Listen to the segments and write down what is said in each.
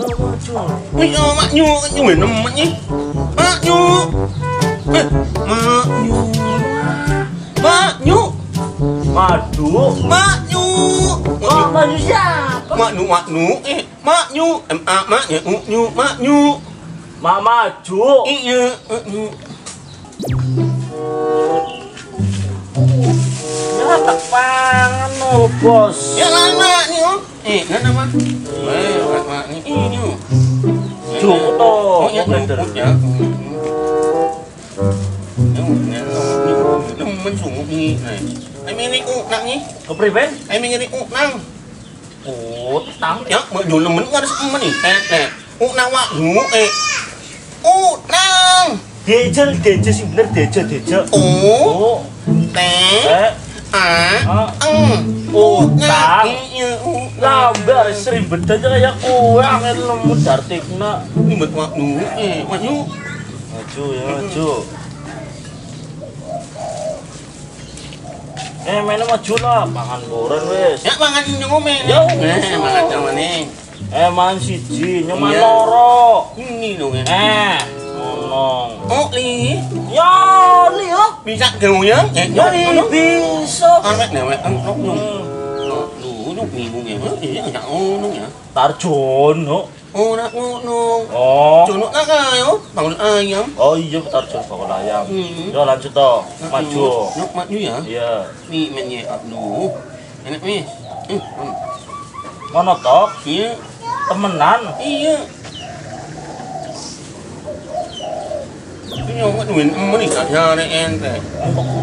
Wih, oh, mak nyu, nyu mana mak ni? Mak nyu. Eh, mak nyu. Mak nyu. Madu. Mak nyu. Oh, madu siapa? Mak nyu, mak nyu. Eh, mak nyu. M A mak ya, u nyu, mak nyu. Mak maju. Iya, mak nyu. Ya tak pangan bos. Ya lah mak ni oh. Eh, kan nama? Jung to. Oh, ya, Blender. ya. Đi này. Anh mình đi cụ nặng nhỉ? Kepriben? Anh mình đi cụ nặng. Utang. Ya, mau dulu men nggak ada sama nih. Eh, eh. Cụ nặng wak dulu eh. Cụ nặng. Dejel, dejel sih bener dejel, dejel. Oh, Oh, teh, eh, ah, Ah. eng. Utang. Ada seribet aja kayak kue angin lemu dartikna. Buat wak dulu. Eh, dulu. Maju ya, maju. Eh, mainnya maju lah, pangan goren wes. Ya, mangan ini ngomel. Ya, Eh, mangan sama nih. Eh, mangan siji, nyoman Iya. loro. Ini dong ya. Eh, ngomong. Oh, li. Ya, liyo. Bisa goyang? Eh, Ya, li bisa. Anak dewek kok nyung. Hmm. Nyung bingung ya. Iya, enggak ngono ya. Tarjon, no. Oh, nak ngono. Oh. Jono nak kayo, bangun ayam. Oh iya, tarjon bakal ayam. Yo lanjut toh, maju. Nak maju ya. Iya. Ni menye lu. Enak hmm. Ngono toh, Iya, temenan. iya. Ini orang duit nih ya ada ente.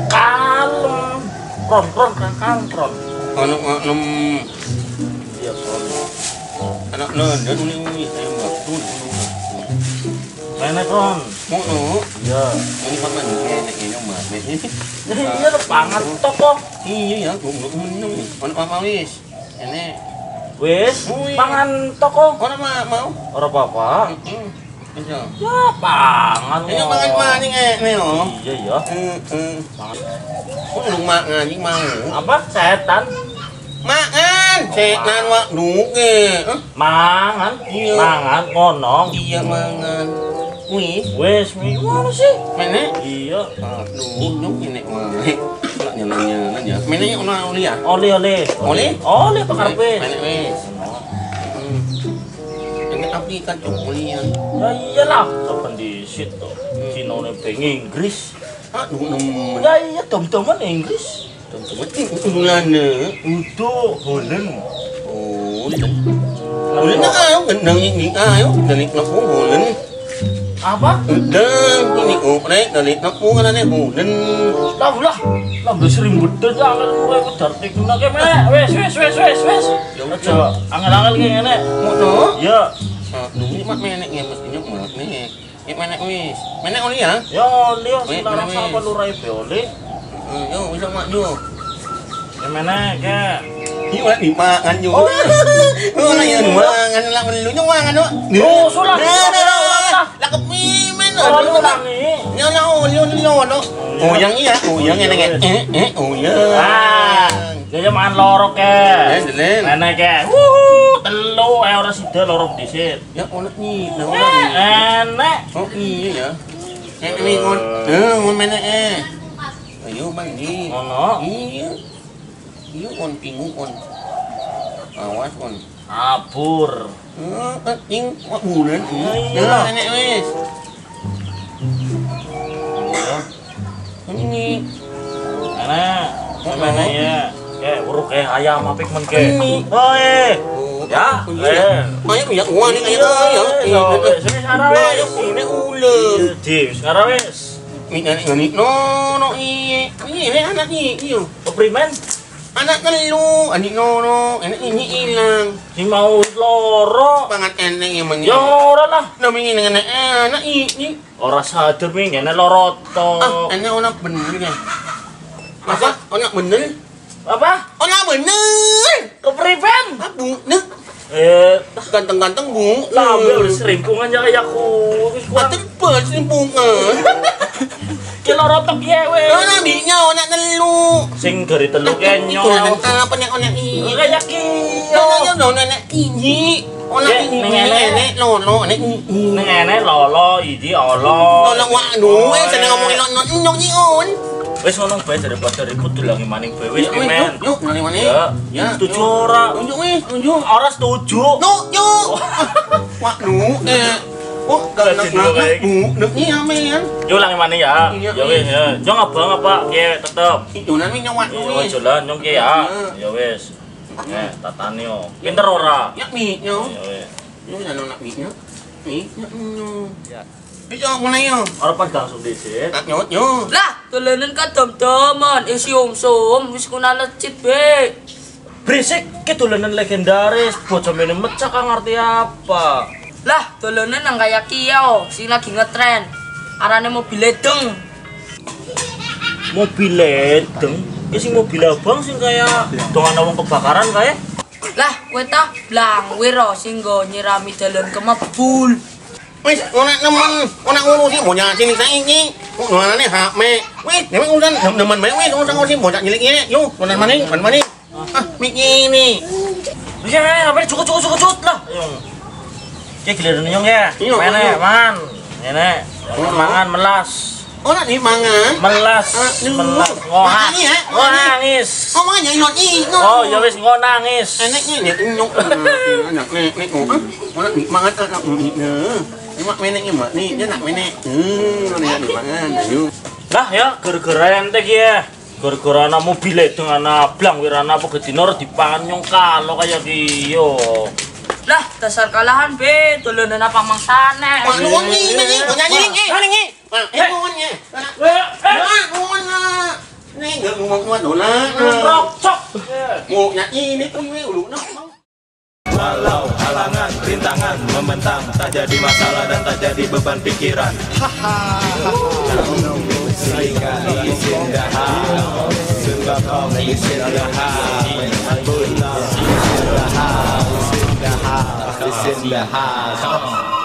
Kalem. Kron, kron, kakang, kron. Anak anak Iya, anak ini ini saya waktu mau no Iya. ini kapan ini mah ini Iya, lo pangan toko. iya ya gue belum minum anak apa wis ini Wis, pangan toko. mah mau. Iya. Ya, pangan. Ini kok. makan maning eh nih oh. Iya, iya. Eh eh. Pangan. Kok lu mak mau? Apa? Setan? Makan, setan wak nuke. Mangan. Iya. Mangan ngonong. Iya mangan. Wih, Wis, mi ngono sih. mana? Iya. Aduh, nyuk ini wae. Nyala-nyala ya. Mana yang ona oli ya? Oli, oli. Oli? Oli pekarepe. Mana wis? Hmm. Yang api kan cuk oli ya. Ya iyalah, saben di situ. Cinone beng Inggris. Aduh, nemen. Ya iya, dom-doman Inggris. Temen ulana. Udo. Oh, na ayo, gandang ini ayo. Dalik na po, ulan. Apa? Gandang, ini ulan. Dalik na po, ulan na ulan. Lah jangan. Aja angel-angel ki ngene. Mono? Ya, ini mat menek ya mestinya mat nih. Ini menek wis. Menek oli ya? ya lurai. Eh, Yo, bisa mak yo. Ya mana ke? Ini ulah dimakan yo. Oh, iya. Oh, lah ya dimakan lah melu nyo mangan yo. Oh, sulah. Lah kepimen. Ulangi. Yo lah, oh, yo yo no. Oh, yang iya, oh, yang ini kayak eh eh oh ya. Ah, dia makan loro ke. Delen. Mana ke? Wuh, telu eh ora sida loro disit. Ya, olah nih. enek. Oh iya ya. Eh ini kon, eh mana eh. Ayo mandi. Ngono. Iya. Iya kon pingu kon. Awas kon. Abur. Eh, wak bulan. Iya. Iya, wis. Iya. Ini. Enek. Mana ya? Ke uruk eh ayam apik men ke. Ini. Oh, eh. Ya, eh. Ayo ya uang ini ayo. wis. Ayo ini. Di, sekarang wis. Ini nenek ini. No, no iya. Ini anak ini. Iya. Keprimen Anak telu, adik nono, anak ini hilang. si mau loro. Pangat eneng yang Ya menyak. ora lah. Namanya dengan anak ini. Ora sadar mi ngene loro to. Ah, anak orang bener ya. Masa anak bener? Apa? Anak bener. Keprimen? Ah, bu, nek Eh, ganteng-ganteng bu. lambe udah serimpungan aja kayak aku. Atin pa, simpungan. Ki loro tok ye wis. Anak biknya, anak telu. Sing dari telu Ito, kenyol. apa nih anak ini? Kayak ki. Anak yun, anak ini. Ono Cek, ini ngene. ini lo lo ngene lolo olo. lo lo wak nu eh seneng ngomongin lo lo nyong nyiun. Wis ngono bae daripada ribut dulangi maning bae wis men. Yuk, nani mana? Ya, Ya. setuju ora? Tunjuk weh, tunjuk. Ora setuju. Nu, yuk. Wak nu eh. Oh, Kalau nak nak kayak nu, nuk ni amen. Yo langi mana ya? Iya, Ya wis ya. Jong abang apa? Ki tetep. Itu nani nyawak nu. Yo jalan nyong ki ya. Ya wis. Eh, tatane yo. Pinter ora? Ya mi nyo. Ya wis. Nyo jangan nak mi nyo. Mi nyo. Ya. Bisa mulai yo. Ora pan langsung dhisik. Nak nyot nyo. Lah, dolanan ka dom-doman, isi om-som, wis kuna lecit be. Berisik ke dolanan legendaris, bocah mecah kang ngerti apa. Lah, dolanan nang kaya Kia oh, sing lagi ngetren. Arane mobil ledeng. Mobil ledeng, ya sing mobil abang sing kaya dongan wong kebakaran kae. Lah, kowe ta blang wiro sing go nyirami dalan ke mebul. Wis, ora nemen, ora ngurusi bocah sini saiki. Kok nana ne hak me. Wis, nemen urusan nemen me wis urusan ngurusi bocah cilik ini. Yo, nana maning, man maning. Ah, mi ini. Wis ya, apa cukup cukup cukup cukup lah. Ki giliran nyong ya. Iya, Mene, iya. man. Ngene. Oh. Mangan melas. Ora ni mangan. Melas, Ah, melas. Ngohang. Nangis, ya? Oh, makanya ingat ingat. Oh, ya wis ngo nangis. Enek ni nek nyok. Nak nek nek oh. Ora ni mangan anak ni. Ni mak menek ni mak ni, dia nak menek. Hmm, ni ni mangan. Ayo. Lah ya, gara-gara ente ki ya. Gara-gara ana mobil ledeng ana blang wirana apa gedine ora dipangan nyong kalo kaya ki yo. Lah, dasar kalahan be, dolanan apa mangsane. Mak nuwun ni ni ni, nyanyi ni. Nyanyi ni. Ah, eh nuwun ni. Ah, nuwun lah. Ni gak ngomong. Rocok. Mau nyanyi ni tu ni ulu nak. Walau halangan, rintangan membentang Tak jadi masalah dan tak jadi beban pikiran isin dahal Sebab kau dahal là hà sao